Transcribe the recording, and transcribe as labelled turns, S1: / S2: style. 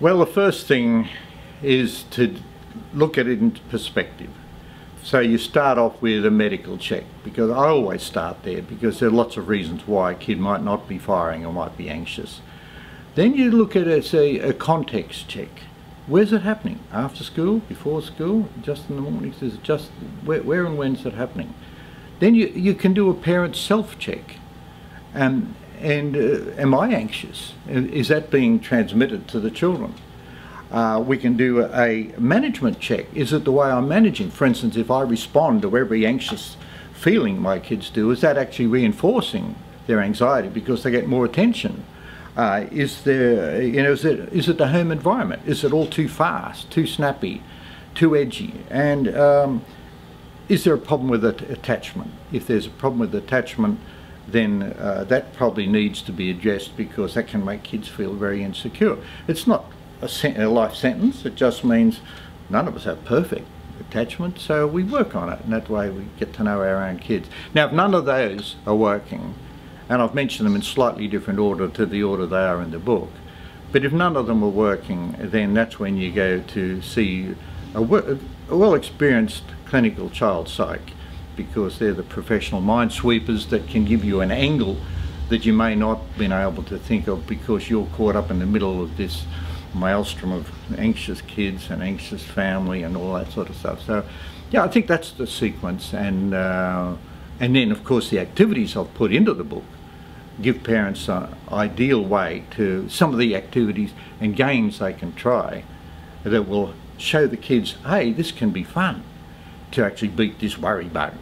S1: Well, the first thing is to look at it in perspective. So you start off with a medical check because I always start there because there are lots of reasons why a kid might not be firing or might be anxious. Then you look at it, say, a context check. Where's it happening? After school? Before school? Just in the mornings? Is it just where, where and when is it happening? Then you, you can do a parent self-check. And, and uh, am I anxious? Is that being transmitted to the children? Uh, we can do a management check. Is it the way I'm managing? For instance, if I respond to every anxious feeling my kids do, is that actually reinforcing their anxiety because they get more attention? Uh, is there, you know, is it, is it the home environment? Is it all too fast, too snappy, too edgy? And um, is there a problem with attachment? If there's a problem with attachment, then uh, that probably needs to be addressed because that can make kids feel very insecure. It's not a, a life sentence, it just means none of us have perfect attachment, so we work on it, and that way we get to know our own kids. Now, if none of those are working, and I've mentioned them in slightly different order to the order they are in the book, but if none of them are working, then that's when you go to see a, a well-experienced clinical child psych because they're the professional mind sweepers that can give you an angle that you may not have been able to think of because you're caught up in the middle of this maelstrom of anxious kids and anxious family and all that sort of stuff. So yeah, I think that's the sequence and uh, and then of course the activities I've put into the book give parents an ideal way to some of the activities and games they can try that will show the kids, hey, this can be fun to actually beat this worry bug.